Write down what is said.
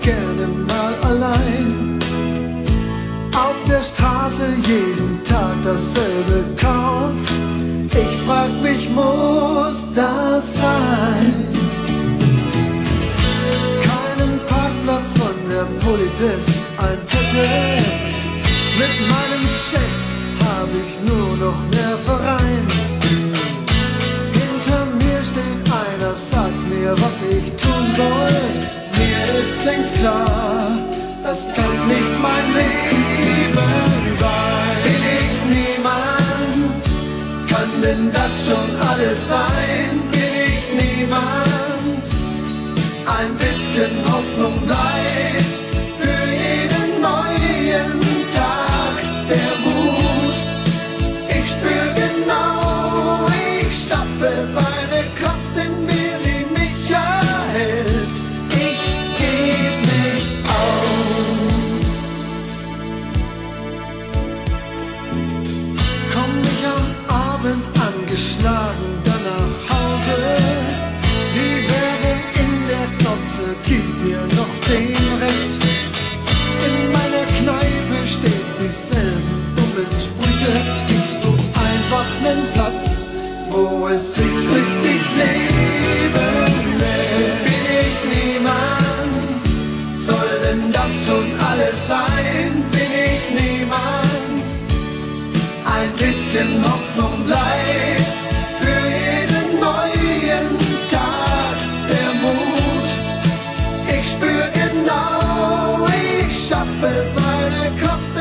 gerne mal allein. Auf der Straße jeden Tag dasselbe Chaos. Ich frag mich, muss das sein? Keinen Parkplatz von der Politesse, ein Zettel. Mit meinem Chef hab ich nur noch Nervereien. Hinter mir steht einer, sagt mir, was ich tun soll. Ist längst klar, das kann nicht mein Leben sein. Bin ich niemand? Kann denn das schon alles sein? Bin ich niemand? Ein bisschen Hoffnung bleibt gib mir noch den Rest. In meiner Kneipe stets dieselben dummen Sprüche, ich such einfach nen Platz, wo es sich richtig leben lässt. Bin ich niemand, soll denn das schon alles sein? Bin ich niemand, ein bisschen Hoffnung bleibt. Stiefel, seine Kopf.